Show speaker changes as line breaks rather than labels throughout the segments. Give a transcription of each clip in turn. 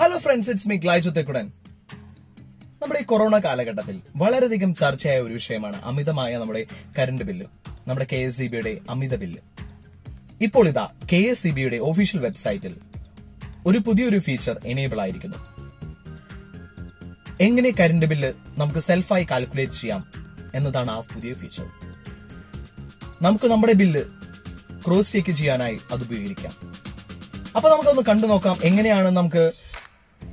Friends it's me Glaiju ചുത്തേക്കുടൻ നമ്മുടെ ഈ കൊറോണ കാലഘട്ടത്തിൽ വളരെയധികം ചർച്ചയായ ഒരു വിഷയമാണ് അമിതമായ നമ്മുടെ കറണ്ട് ബില്ല് നമ്മുടെ കെ എസ് ബിയുടെ അമിത ബില്ല് ഇപ്പോൾ ഇതാ കെ എസ് ബിയുടെ ഒഫീഷ്യൽ വെബ്സൈറ്റിൽ ഒരു പുതിയൊരു ഫീച്ചർ എനേബിൾ ആയിരിക്കുന്നു. എങ്ങനെ കറണ്ട് ബില്ല് നമുക്ക് സെൽഫായി കാൽക്കുലേറ്റ് ചെയ്യാം എന്നതാണ് ആ പുതിയ ഫീച്ചർ നമുക്ക് നമ്മുടെ ബില്ല് ക്രോസ് ചെക്ക് ചെയ്യാനായി അത് ഉപയോഗിക്കാം. അപ്പൊ നമുക്കൊന്ന് കണ്ടു നോക്കാം എങ്ങനെയാണ് നമുക്ക്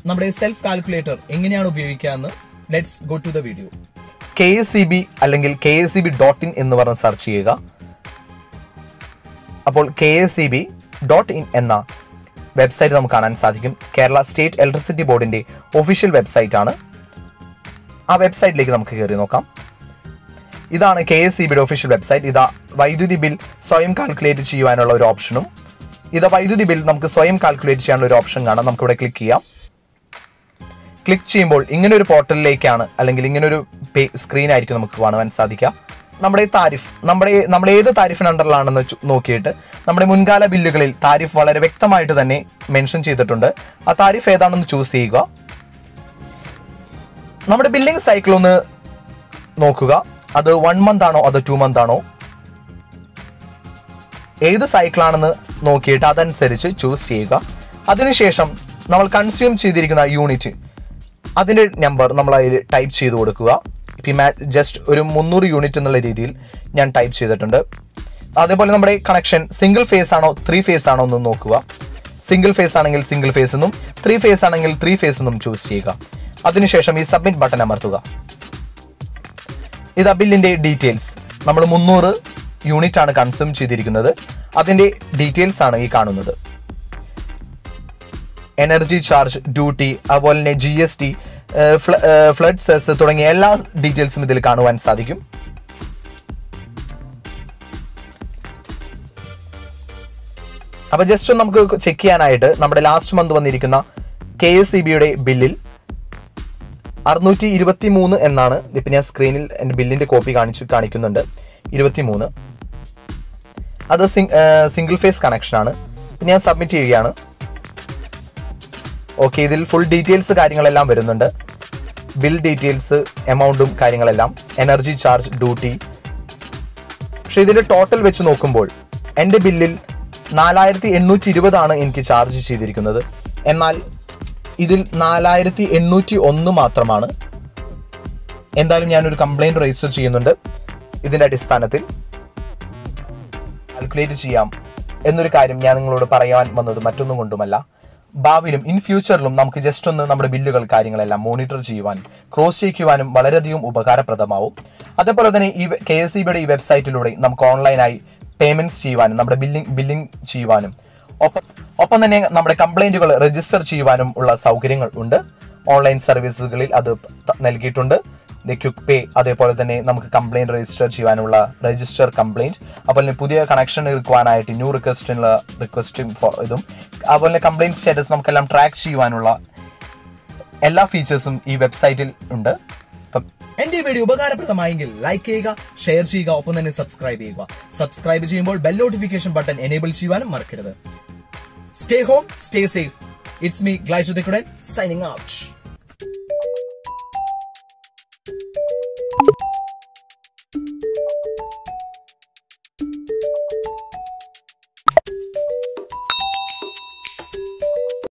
നമ്മുടെ സെൽഫ് കാൽക്കുലേറ്റർ എങ്ങനെയാണ് ഉപയോഗിക്കാന്ന് let's go to the video K S C B അല്ലെങ്കിൽ K S C B dot in എന്ന് പറഞ്ഞ് സെർച്ച് ചെയ്യുക. അപ്പോൾ K S C B dot in എന്ന വെബ്സൈറ്റ് നമുക്ക് കാണാൻ സാധിക്കും. കേരള സ്റ്റേറ്റ് ഇലക്ട്രിസിറ്റി ബോർഡിന്റെ ഒഫീഷ്യൽ വെബ്സൈറ്റ് ആണ്. ആ വെബ്സൈറ്റിലേക്ക് നമുക്ക് കയറി നോക്കാം. ഇതാണ് കെ എസ് സി ബിയുടെ ഒഫീഷ്യൽ വെബ്സൈറ്റ് ഇതാ വൈദ്യുതി ബിൽ സ്വയം കാൽക്കുലേറ്റ് ചെയ്യുവാനുള്ള ഒരു ഓപ്ഷനും ഇതാ വൈദ്യുതി ബിൽ നമുക്ക് സ്വയം കാൽക്കുലേറ്റ് ചെയ്യാനുള്ള ഒരു ഓപ്ഷൻ കാണാം. നമുക്കിവിടെ ക്ലിക്ക് ചെയ്യാം. ക്ലിക്ക് ചെയ്യുമ്പോൾ ഇങ്ങനെ ഒരു പോർട്ടലിലേക്കാണ് അല്ലെങ്കിൽ ഇങ്ങനെ ഒരു സ്ക്രീൻ ആയിരിക്കും നമുക്ക് കാണുവാൻ സാധിക്കുക. നമ്മുടെ താരിഫ് നമ്മുടെ നമ്മൾ ഏത് താരിഫിന് അണ്ടറിലാണെന്ന് നോക്കിയിട്ട് നമ്മുടെ മുൻകാല ബില്ലുകളിൽ താരിഫ് വളരെ വ്യക്തമായിട്ട് തന്നെ മെൻഷൻ ചെയ്തിട്ടുണ്ട്. ആ താരിഫ് ഏതാണെന്ന് ചൂസ് ചെയ്യുക. നമ്മുടെ ബില്ലിംഗ് സൈക്കിൾ ഒന്ന് നോക്കുക. അത് വൺ മന്ത് ആണോ അതോ ടു മന്ത് ആണോ? ഏത് സൈക്കിളാണെന്ന് നോക്കിയിട്ട് അതനുസരിച്ച് ചൂസ് ചെയ്യുക. അതിനുശേഷം നമ്മൾ കൺസ്യൂം ചെയ്തിരിക്കുന്ന യൂണിറ്റ് അതിന്റെ നമ്പർ നമ്മൾ അതിൽ ടൈപ്പ് ചെയ്ത് കൊടുക്കുക. ഇപ്പം ജസ്റ്റ് ഒരു മുന്നൂറ് യൂണിറ്റ് എന്നുള്ള രീതിയിൽ ഞാൻ ടൈപ്പ് ചെയ്തിട്ടുണ്ട്. അതേപോലെ നമ്മുടെ കണക്ഷൻ സിംഗിൾ ഫേസ് ആണോ ത്രീ ഫേസ് ആണോ എന്ന് നോക്കുക. സിംഗിൾ ഫേസ് ആണെങ്കിൽ സിംഗിൾ ഫേസ് എന്നും ത്രീ ഫേസ് ആണെങ്കിൽ ത്രീ ഫേസ് എന്നും ചൂസ് ചെയ്യുക. അതിനുശേഷം ഈ സബ്മിറ്റ് ബട്ടൺ അമർത്തുക. ഇതാ ബില്ലിന്റെ ഡീറ്റെയിൽസ് നമ്മൾ മുന്നൂറ് യൂണിറ്റ് ആണ് കൺസ്യൂം ചെയ്തിരിക്കുന്നത്. അതിന്റെ ഡീറ്റെയിൽസ് ആണ് ഈ കാണുന്നത്. എനർജി ചാർജ് ഡ്യൂട്ടി അതുപോലെ തന്നെ G S T flood cess തുടങ്ങിയ എല്ലാ ഡീറ്റെയിൽസും ഇതിൽ കാണുവാൻ സാധിക്കും. അപ്പൊ ജസ്റ്റ് നമുക്ക് ചെക്ക് ചെയ്യാനായിട്ട് നമ്മുടെ ലാസ്റ്റ് മന്ത് വന്നിരിക്കുന്ന കെ എസ് സി ബിയുടെ ബില്ലിൽ അറുന്നൂറ്റി ഇരുപത്തി മൂന്ന് എന്നാണ് ഇപ്പൊ ഞാൻ സ്ക്രീനിൽ എന്റെ ബില്ലിന്റെ കോപ്പി കാണിച്ചു കാണിക്കുന്നുണ്ട്. ഇരുപത്തി മൂന്ന് അത് സിംഗിൾ ഫേസ് കണക്ഷൻ ആണ്. ഞാൻ സബ്മിറ്റ് ചെയ്യുകയാണ്. ഓക്കെ ഇതിൽ ഫുൾ ഡീറ്റെയിൽസ് കാര്യങ്ങളെല്ലാം വരുന്നുണ്ട്. ബിൽ ഡീറ്റെയിൽസ് എമൗണ്ടും കാര്യങ്ങളെല്ലാം. എനർജി ചാർജ് ഡ്യൂട്ടി പക്ഷെ ഇതിന്റെ ടോട്ടൽ വെച്ച് നോക്കുമ്പോൾ എന്റെ ബില്ലിൽ നാലായിരത്തി എണ്ണൂറ്റി ഇരുപതാണ് എനിക്ക് ചാർജ് ചെയ്തിരിക്കുന്നത്. എന്നാൽ ഇതിൽ നാലായിരത്തി എണ്ണൂറ്റി ഒന്ന് മാത്രമാണ്. എന്തായാലും ഞാനൊരു കംപ്ലൈന്റ് രജിസ്റ്റർ ചെയ്യുന്നുണ്ട്. ഇതിന്റെ അടിസ്ഥാനത്തിൽ കാൽക്കുലേറ്റ് ചെയ്യാം. എന്നൊരു കാര്യം ഞാൻ നിങ്ങളോട് പറയാൻ വന്നത് മറ്റൊന്നും കൊണ്ടുമല്ല. ഭാവിയിലും ഇൻ ഫ്യൂച്ചറിലും നമുക്ക് ജസ്റ്റ് ഒന്ന് നമ്മുടെ ബില്ലുകൾ കാര്യങ്ങളെല്ലാം മോണിറ്റർ ചെയ്യുവാനും ക്രോസ് ചെയ്യിക്കുവാനും വളരെയധികം ഉപകാരപ്രദമാവും. അതേപോലെ തന്നെ ഈ കെ എസ് ഇ ബിയുടെ ഈ വെബ്സൈറ്റിലൂടെ നമുക്ക് ഓൺലൈനായി പേയ്മെന്റ്സ് ചെയ്യുവാനും നമ്മുടെ ബില്ലിംഗ് ബില്ലിംഗ് ചെയ്യുവാനും ഒപ്പം ഒപ്പം തന്നെ നമ്മുടെ കംപ്ലൈന്റുകൾ രജിസ്റ്റർ ചെയ്യുവാനും ഉള്ള സൗകര്യങ്ങൾ ഉണ്ട്. ഓൺലൈൻ സർവീസുകളിൽ അത് നൽകിയിട്ടുണ്ട്. ദ ക്യുക്ക് പേ അതേപോലെ തന്നെ നമുക്ക് കംപ്ലയിന്റ് രജിസ്റ്റർ ചെയ്യാനുള്ള രജിസ്റ്റർ കംപ്ലയിന്റ് അതുപോലെ തന്നെ പുതിയ കണക്ഷൻ എടുക്കുവാനായിട്ട് ന്യൂ റിക്വസ്റ്റിനുള്ള റിക്വസ്റ്റിംഗ് ഫോർ ഇതും. അതുപോലെ തന്നെ കംപ്ലയിന്റ് സ്റ്റാറ്റസ് നമുക്കെല്ലാം ട്രാക്ക് ചെയ്യുവാനുള്ള എല്ലാ ഫീച്ചേഴ്സും ഈ വെബ്സൈറ്റിൽ ഉണ്ട്. എന്റെ വീഡിയോ ഉപകാരപ്രദമായെങ്കിൽ ലൈക്ക് ചെയ്യുക ഷെയർ ചെയ്യുക ഒപ്പം തന്നെ സബ്സ്ക്രൈബ് ചെയ്യുക. സബ്സ്ക്രൈബ് ചെയ്യുമ്പോൾ ബെൽ നോട്ടിഫിക്കേഷൻ ബട്ടൺ എനേബിൾ ചെയ്യുവാനും മറക്കരുത്. Stay home stay safe it's me Glaiju signing out